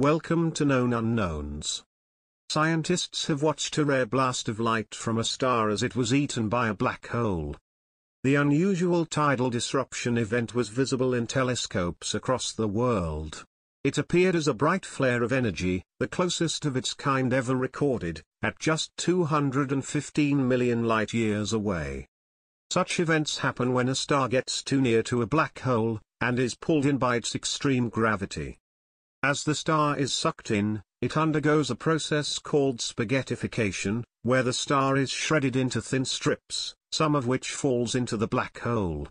Welcome to Known Unknowns. Scientists have watched a rare blast of light from a star as it was eaten by a black hole. The unusual tidal disruption event was visible in telescopes across the world. It appeared as a bright flare of energy, the closest of its kind ever recorded, at just 215 million light-years away. Such events happen when a star gets too near to a black hole, and is pulled in by its extreme gravity. As the star is sucked in, it undergoes a process called spaghettification, where the star is shredded into thin strips, some of which falls into the black hole.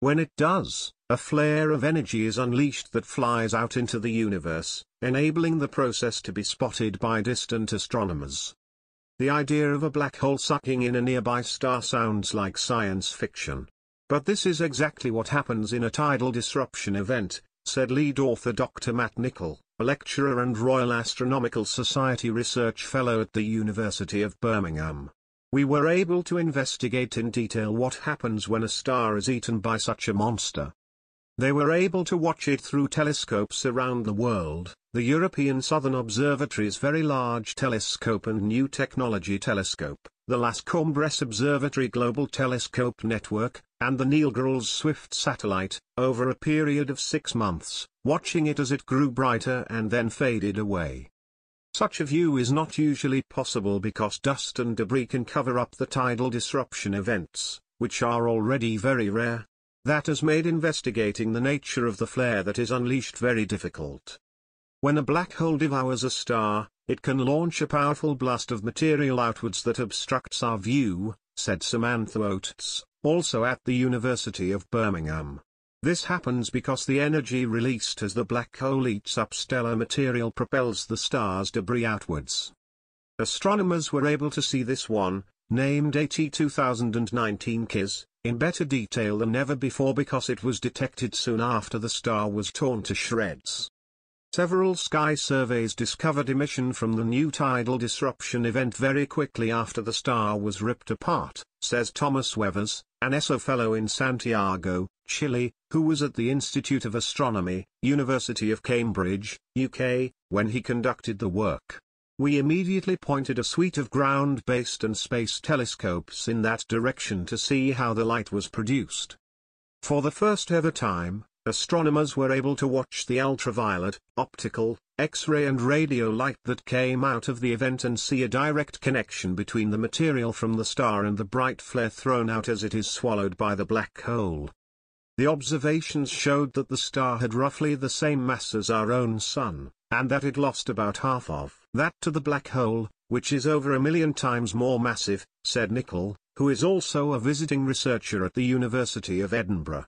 When it does, a flare of energy is unleashed that flies out into the universe, enabling the process to be spotted by distant astronomers. The idea of a black hole sucking in a nearby star sounds like science fiction. But this is exactly what happens in a tidal disruption event, said lead author Dr. Matt Nicholl, a lecturer and Royal Astronomical Society Research Fellow at the University of Birmingham. We were able to investigate in detail what happens when a star is eaten by such a monster. They were able to watch it through telescopes around the world, the European Southern Observatory's Very Large Telescope and New Technology Telescope, the Las Cumbres Observatory Global Telescope Network, and the Neil Gehrels Swift satellite, over a period of six months, watching it as it grew brighter and then faded away. Such a view is not usually possible because dust and debris can cover up the tidal disruption events, which are already very rare. That has made investigating the nature of the flare that is unleashed very difficult. When a black hole devours a star, it can launch a powerful blast of material outwards that obstructs our view, said Samantha Oates, also at the University of Birmingham. This happens because the energy released as the black hole eats up stellar material propels the star's debris outwards. Astronomers were able to see this one, named AT 2019 qiz, in better detail than ever before because it was detected soon after the star was torn to shreds. Several sky surveys discovered emission from the new tidal disruption event very quickly after the star was ripped apart, says Thomas Wevers, an ESO fellow in Santiago, Chile, who was at the Institute of Astronomy, University of Cambridge, UK, when he conducted the work. We immediately pointed a suite of ground-based and space telescopes in that direction to see how the light was produced. For the first ever time, astronomers were able to watch the ultraviolet, optical, X-ray and radio light that came out of the event and see a direct connection between the material from the star and the bright flare thrown out as it is swallowed by the black hole. The observations showed that the star had roughly the same mass as our own Sun, and that it lost about half of that to the black hole, which is over a million times more massive, said Nicholl, who is also a visiting researcher at the University of Edinburgh.